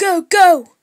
go, go!